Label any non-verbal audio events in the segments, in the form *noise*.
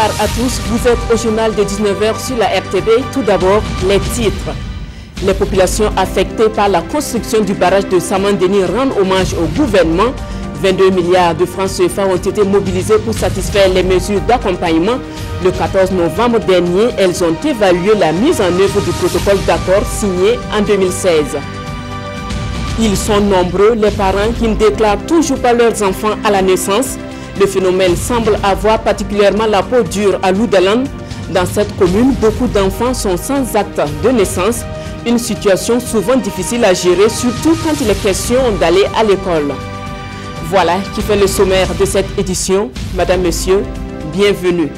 Bonsoir à tous, vous êtes au journal de 19h sur la RTB. Tout d'abord, les titres. Les populations affectées par la construction du barrage de Samandeni rendent hommage au gouvernement. 22 milliards de francs CFA ont été mobilisés pour satisfaire les mesures d'accompagnement. Le 14 novembre dernier, elles ont évalué la mise en œuvre du protocole d'accord signé en 2016. Ils sont nombreux, les parents qui ne déclarent toujours pas leurs enfants à la naissance. Le phénomène semble avoir particulièrement la peau dure à Loudalan. Dans cette commune, beaucoup d'enfants sont sans acte de naissance. Une situation souvent difficile à gérer, surtout quand il est question d'aller à l'école. Voilà qui fait le sommaire de cette édition. Madame, Monsieur, bienvenue.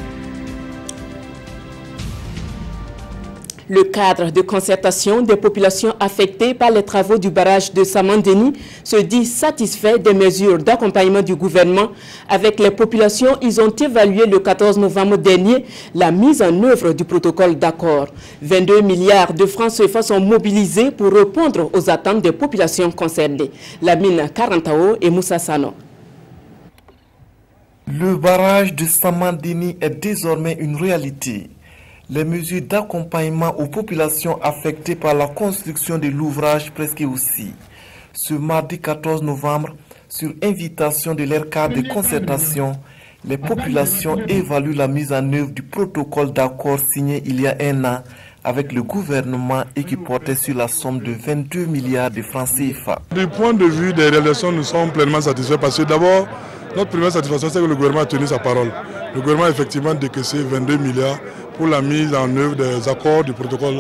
Le cadre de concertation des populations affectées par les travaux du barrage de Samandeni se dit satisfait des mesures d'accompagnement du gouvernement. Avec les populations, ils ont évalué le 14 novembre dernier la mise en œuvre du protocole d'accord. 22 milliards de francs CFA sont mobilisés pour répondre aux attentes des populations concernées. La mine Karantao et Moussa Sano. Le barrage de Samandeni est désormais une réalité les mesures d'accompagnement aux populations affectées par la construction de l'ouvrage presque aussi. Ce mardi 14 novembre, sur invitation de l'ERCA de concertation, les populations évaluent la mise en œuvre du protocole d'accord signé il y a un an avec le gouvernement et qui portait sur la somme de 22 milliards de francs CFA. Du point de vue des réalisations, nous sommes pleinement satisfaits parce que d'abord, notre première satisfaction, c'est que le gouvernement a tenu sa parole. Le gouvernement a effectivement décaissé 22 milliards pour la mise en œuvre des accords du protocole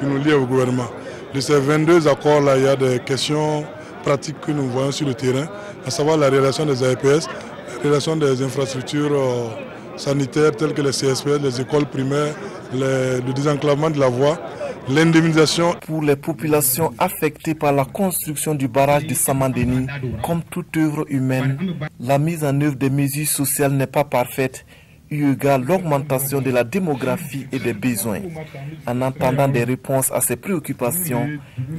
qui nous lie au gouvernement. De ces 22 accords-là, il y a des questions pratiques que nous voyons sur le terrain, à savoir la relation des AEPS, la relation des infrastructures euh, sanitaires telles que les CSP, les écoles primaires, le désenclavement de la voie, l'indemnisation. Pour les populations affectées par la construction du barrage de Samandeni, comme toute œuvre humaine, la mise en œuvre des mesures sociales n'est pas parfaite eu l'augmentation de la démographie et des besoins. En entendant des réponses à ces préoccupations,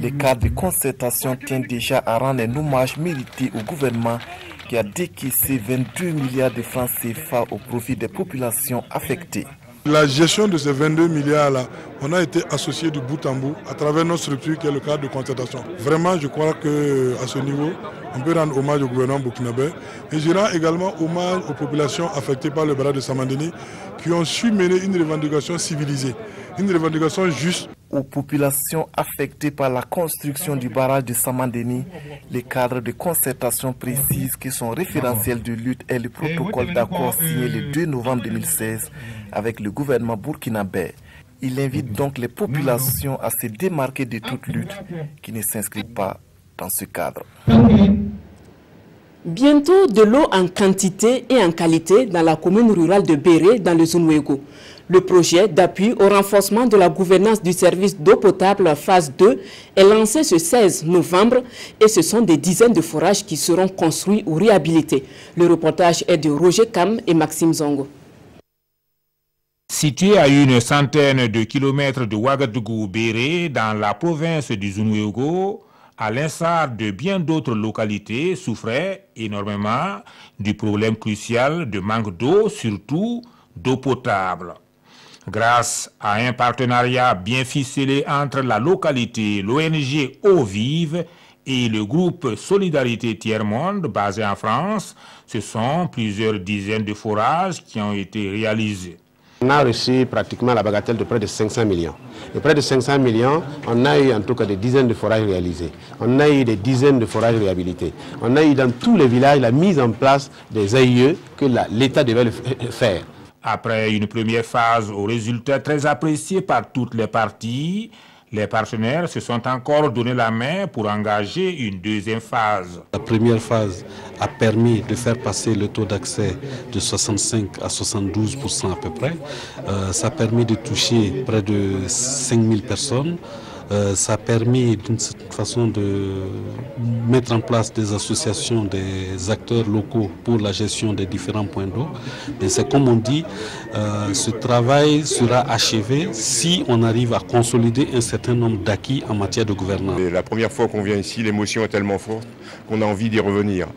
le cadre de concertation tient déjà à rendre un hommage mérité au gouvernement qui a décaissé 22 milliards de francs CFA au profit des populations affectées. La gestion de ces 22 milliards-là, on a été associé du bout en bout à travers notre structure qui est le cadre de concertation. Vraiment, je crois qu'à ce niveau, on peut rendre hommage au gouvernement burkinabé. Et je rends également hommage aux populations affectées par le barrage de Samandini qui ont su mener une revendication civilisée, une revendication juste. Aux populations affectées par la construction du barrage de Samandeni, les cadres de concertation précisent que son référentiel de lutte est le protocole d'accord signé le 2 novembre 2016 avec le gouvernement burkinabé. Il invite donc les populations à se démarquer de toute lutte qui ne s'inscrit pas dans ce cadre. Bientôt de l'eau en quantité et en qualité dans la commune rurale de Béré dans le Zunwego. Le projet d'appui au renforcement de la gouvernance du service d'eau potable phase 2 est lancé ce 16 novembre et ce sont des dizaines de forages qui seront construits ou réhabilités. Le reportage est de Roger Kam et Maxime Zongo. Situé à une centaine de kilomètres de Ouagadougou-Béré dans la province du Zunwego, à l'instar de bien d'autres localités, souffrait énormément du problème crucial de manque d'eau, surtout d'eau potable. Grâce à un partenariat bien ficelé entre la localité, l'ONG Eau Vive et le groupe Solidarité Tiers-Monde basé en France, ce sont plusieurs dizaines de forages qui ont été réalisés. On a reçu pratiquement la bagatelle de près de 500 millions. Et près de 500 millions, on a eu en tout cas des dizaines de forages réalisés. On a eu des dizaines de forages réhabilités. On a eu dans tous les villages la mise en place des AIE que l'État devait faire. Après une première phase au résultat très apprécié par toutes les parties, les partenaires se sont encore donné la main pour engager une deuxième phase. La première phase a permis de faire passer le taux d'accès de 65 à 72% à peu près. Euh, ça a permis de toucher près de 5000 personnes. Euh, ça a permis d'une certaine façon de mettre en place des associations des acteurs locaux pour la gestion des différents points d'eau. Mais c'est comme on dit, euh, ce travail sera achevé si on arrive à consolider un certain nombre d'acquis en matière de gouvernance. la première fois qu'on vient ici, l'émotion est tellement forte qu'on a envie d'y revenir.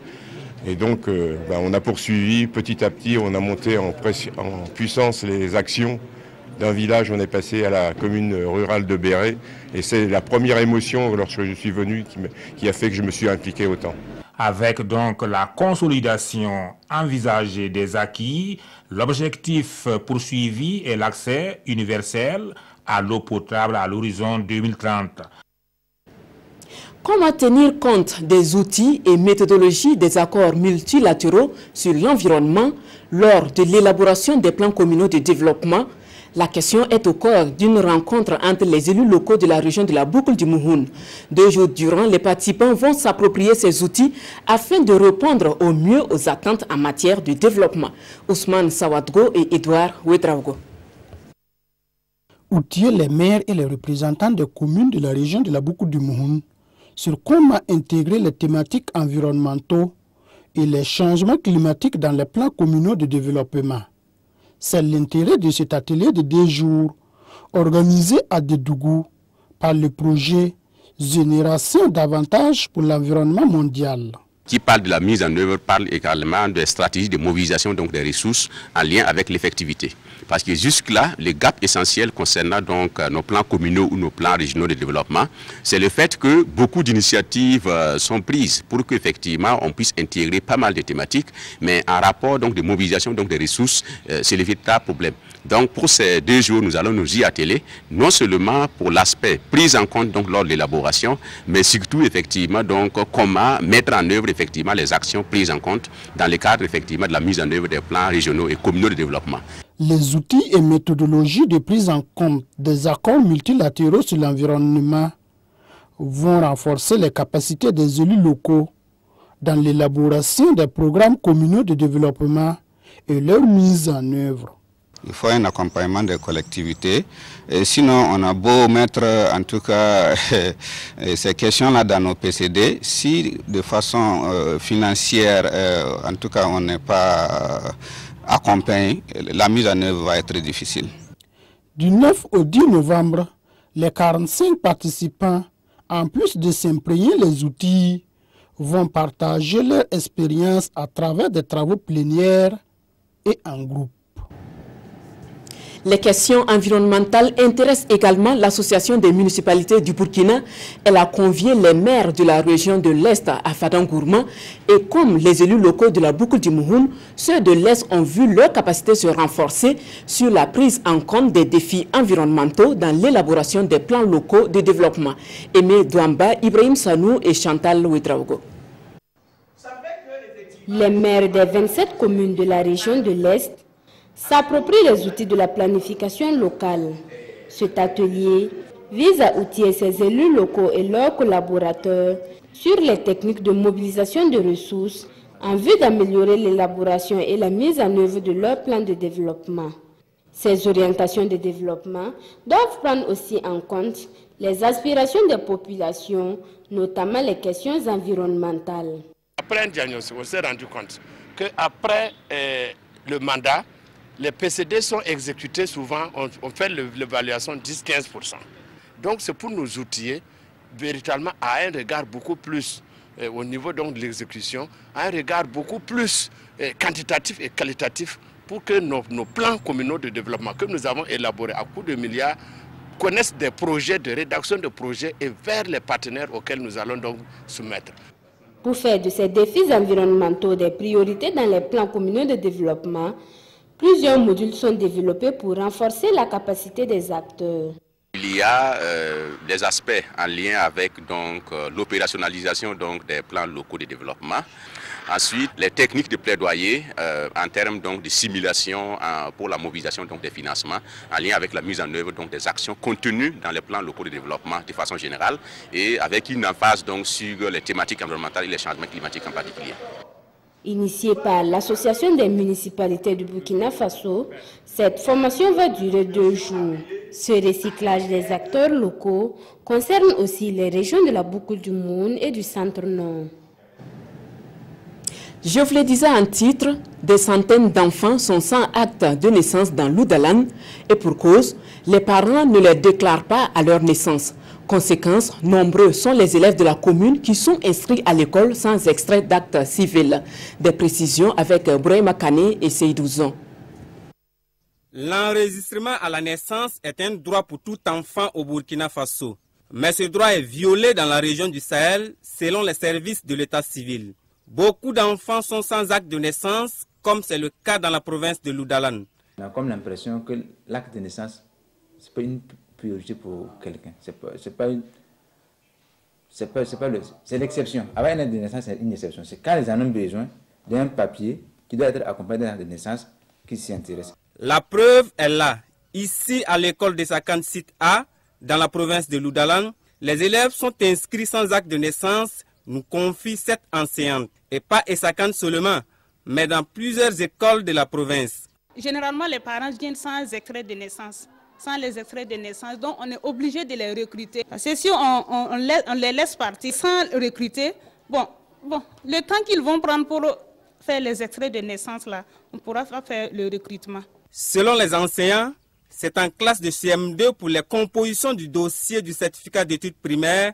Et donc, euh, ben, on a poursuivi petit à petit, on a monté en, puissance les actions d'un village, on est passé à la commune rurale de Béret. Et c'est la première émotion lorsque je suis venu qui, a fait que je me suis impliqué autant. Avec donc la consolidation envisagée des acquis, l'objectif poursuivi est l'accès universel à l'eau potable à l'horizon 2030. Comment tenir compte des outils et méthodologies des accords multilatéraux sur l'environnement lors de l'élaboration des plans communaux de développement la question est au cœur d'une rencontre entre les élus locaux de la région de la boucle du Mouhoun. Deux jours durant, les participants vont s'approprier ces outils afin de répondre au mieux aux attentes en matière de développement. Ousmane Sawadgo et Edouard Ouedraogo outiller les maires et les représentants des communes de la région de la boucle du Mouhoun? Sur comment intégrer les thématiques environnementaux et les changements climatiques dans les plans communaux de développement? C'est l'intérêt de cet atelier de deux jours organisé à Dedougou par le projet Génération d'avantages pour l'environnement mondial qui parle de la mise en œuvre parle également des stratégies de mobilisation des ressources en lien avec l'effectivité. Parce que jusque-là, le gap essentiel concernant donc euh, nos plans communaux ou nos plans régionaux de développement, c'est le fait que beaucoup d'initiatives euh, sont prises pour qu'effectivement on puisse intégrer pas mal de thématiques, mais en rapport donc de mobilisation donc des ressources, euh, c'est le véritable problème. Donc pour ces deux jours, nous allons nous y atteler, non seulement pour l'aspect prise en compte donc lors de l'élaboration, mais surtout effectivement donc comment mettre en œuvre effectivement les actions prises en compte dans le cadre effectivement de la mise en œuvre des plans régionaux et communaux de développement. Les outils et méthodologies de prise en compte des accords multilatéraux sur l'environnement vont renforcer les capacités des élus locaux dans l'élaboration des programmes communaux de développement et leur mise en œuvre. Il faut un accompagnement des collectivités. Sinon, on a beau mettre en tout cas *laughs* ces questions-là dans nos PCD, si de façon euh, financière, euh, en tout cas, on n'est pas accompagné, la mise en œuvre va être difficile. Du 9 au 10 novembre, les 45 participants, en plus de s'imprégner les outils, vont partager leur expérience à travers des travaux plénières et en groupe. Les questions environnementales intéressent également l'Association des municipalités du Burkina. Elle a convié les maires de la région de l'Est à Fadangourma et comme les élus locaux de la boucle du Mouhoun, ceux de l'Est ont vu leur capacité se renforcer sur la prise en compte des défis environnementaux dans l'élaboration des plans locaux de développement. Aimé Douamba, Ibrahim Sanou et Chantal Ouedraogo. Les maires des 27 communes de la région de l'Est s'approprie les outils de la planification locale. Cet atelier vise à outiller ses élus locaux et leurs collaborateurs sur les techniques de mobilisation de ressources en vue d'améliorer l'élaboration et la mise en œuvre de leur plan de développement. Ces orientations de développement doivent prendre aussi en compte les aspirations des populations, notamment les questions environnementales. Après diagnostic, on s'est rendu compte qu'après euh, le mandat, les PCD sont exécutés souvent, on, fait l'évaluation 10-15%. Donc c'est pour nous outiller véritablement à un regard beaucoup plus euh, au niveau de l'exécution, à un regard beaucoup plus euh, quantitatif et qualitatif pour que nos, plans communaux de développement que nous avons élaborés à coût de milliards connaissent des projets de rédaction de projets et vers les partenaires auxquels nous allons donc soumettre. Pour faire de ces défis environnementaux des priorités dans les plans communaux de développement, Plusieurs modules sont développés pour renforcer la capacité des acteurs. Il y a euh, des aspects en lien avec euh, l'opérationnalisation des plans locaux de développement. Ensuite, les techniques de plaidoyer euh, en termes donc, de simulation pour la mobilisation donc, des financements en lien avec la mise en œuvre donc, des actions contenues dans les plans locaux de développement de façon générale et avec une emphase donc, sur les thématiques environnementales et les changements climatiques en particulier. Initiée par l'Association des municipalités du Burkina Faso, cette formation va durer deux jours. Ce recyclage des acteurs locaux concerne aussi les régions de la boucle du Moun et du centre-nord. Je vous le disais en titre, des centaines d'enfants sont sans acte de naissance dans l'Oudalan et pour cause, les parents ne les déclarent pas à leur naissance. Conséquence, nombreux sont les élèves de la commune qui sont inscrits à l'école sans extrait d'acte civil. Des précisions avec Brahima Kane et Seydouzen. L'enregistrement à la naissance est un droit pour tout enfant au Burkina Faso. Mais ce droit est violé dans la région du Sahel selon les services de l'état civil. Beaucoup d'enfants sont sans acte de naissance, comme c'est le cas dans la province de Loudalan. On a comme l'impression que l'acte de naissance, ce n'est pas une priorité pour quelqu'un. Pas, c'est pas, pas, c'est l'exception. Avoir un acte de naissance, c'est une exception. C'est quand les gens ont besoin d'un papier qui doit être accompagné d'un acte de naissance qui s'y intéressent. La preuve est là. Ici, à l'école de Sakan site A, dans la province de Loudalan, les élèves sont inscrits sans acte de naissance, nous confie cette enseignante. Et pas Essakan seulement, mais dans plusieurs écoles de la province. Généralement, les parents viennent sans extrait de naissance sans les extraits de naissance. Donc, on est obligé de les recruter. Parce que si on, les laisse partir sans recruter, bon, bon le temps qu'ils vont prendre pour faire les extraits de naissance, là, on pourra faire le recrutement. Selon les enseignants, c'est en classe de CM2 pour les compositions du dossier du certificat d'études primaires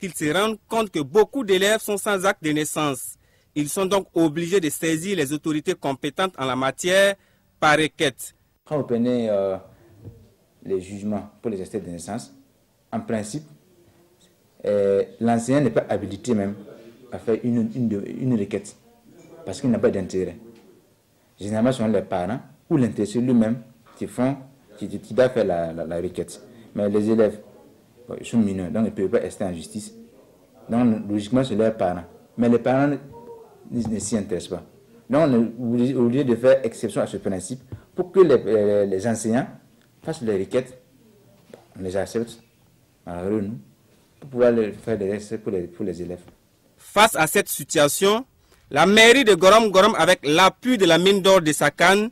qu'ils se rendent compte que beaucoup d'élèves sont sans acte de naissance. Ils sont donc obligés de saisir les autorités compétentes en la matière par requête. Quand vous prenez euh, les jugements pour les extraits de naissance, en principe, euh, l'enseignant n'est pas habilité même à faire une, une, requête parce qu'il n'a pas d'intérêt. Généralement, ce sont les parents ou l'intéressé lui-même qui font, qui, qui doit faire la, requête. Mais les élèves, ils sont mineurs, donc ils ne peuvent pas rester en justice. Donc, logiquement, c'est leurs parents. Mais les parents ne, s'y intéressent pas. Donc, on est obligé de faire exception à ce principe pour que les, les, enseignants fassent les requêtes. On les accepte, malgré nous, pour pouvoir faire des essais pour les, pour les élèves. Face à cette situation, la mairie de Gorom Gorom, avec l'appui de la mine d'or de Sakan,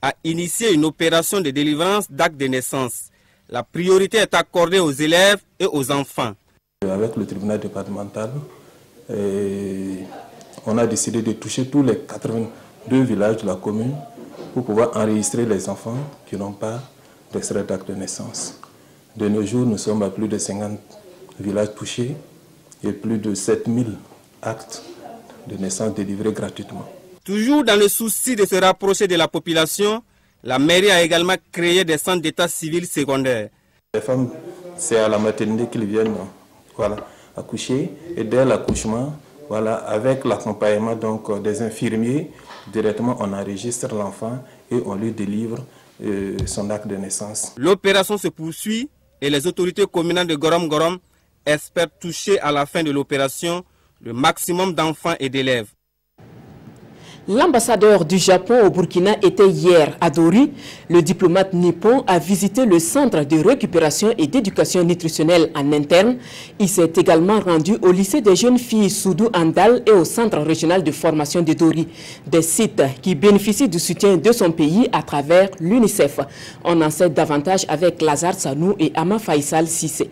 a initié une opération de délivrance d'actes de naissance. La priorité est accordée aux élèves et aux enfants. Avec le tribunal départemental, on a décidé de toucher tous les 82 villages de la commune pour pouvoir enregistrer les enfants qui n'ont pas d'extrait d'acte de naissance. De nos jours, nous sommes à plus de 50 villages touchés et plus de 7000 actes de naissance délivrés gratuitement. Toujours dans le souci de se rapprocher de la population, la mairie a également créé des centres d'état civil secondaires. Les femmes, c'est à la maternité qu'ils viennent voilà, accoucher et dès l'accouchement, voilà, avec l'accompagnement donc des infirmiers, directement on enregistre l'enfant et on lui délivre euh, L'opération se poursuit et les autorités communales de Gorom Gorom espèrent toucher à la fin de l'opération le maximum d'enfants et d'élèves. L'ambassadeur du Japon au Burkina était hier à Dori. Le diplomate nippon a visité le centre de récupération et d'éducation nutritionnelle en interne. Il s'est également rendu au lycée des jeunes filles Soudou Andal et au centre régional de formation de Dori, des sites qui bénéficient du soutien de son pays à travers l'UNICEF. On en sait davantage avec Lazare Sanou et Ama Faisal Sissé.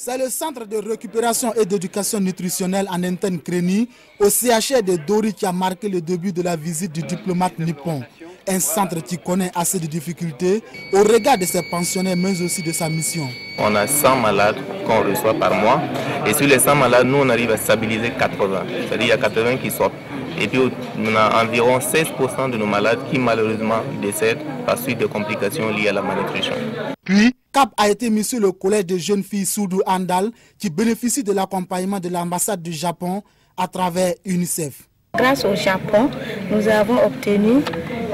C'est le centre de récupération et d'éducation nutritionnelle en interne Crény, au CHR de Dori, qui a marqué le début de la visite du diplomate nippon. Un centre qui connaît assez de difficultés au regard de ses pensionnaires, mais aussi de sa mission. On a 100 malades qu'on reçoit par mois. Et sur les 100 malades, nous, on arrive à stabiliser 80. C'est-à-dire qu'il y a 80 qui sortent. Et puis, on a environ 16% de nos malades qui, malheureusement, décèdent par suite de complications liées à la malnutrition. Puis, cap a été mis sur le collège de jeunes filles Soudou Andal qui bénéficie de l'accompagnement de l'ambassade du Japon à travers UNICEF. Grâce au Japon, nous avons obtenu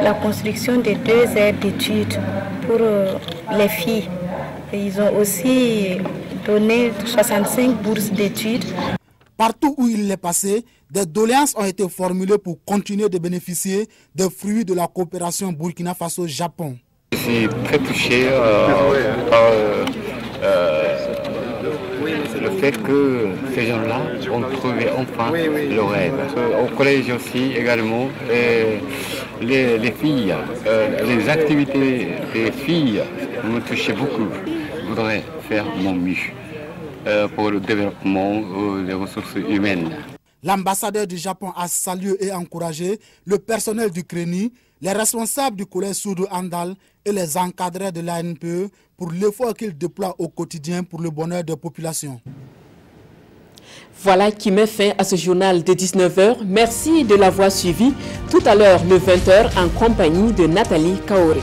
la construction de deux aires d'études pour euh, les filles. ils ont aussi donné 65 bourses d'études. Partout où il est passé, des doléances ont été formulées pour continuer de bénéficier des fruits de la coopération Burkina Faso-Japon. Je suis très touché euh, par euh, euh, le fait que ces gens-là ont trouvé enfin le rêve. Au collège aussi également, les, les, filles, les activités des filles me touchaient beaucoup. Je voudrais faire mon mieux pour le développement des ressources humaines. L'ambassadeur du Japon a salué et encouragé le personnel du CRENI, les responsables du collège Soudou Andal et les encadreurs de l'ANPE pour l'effort qu'ils déploient au quotidien pour le bonheur des populations. Voilà qui met fin à ce journal de 19h. Merci de l'avoir suivi tout à l'heure le 20h en compagnie de Nathalie Kaori.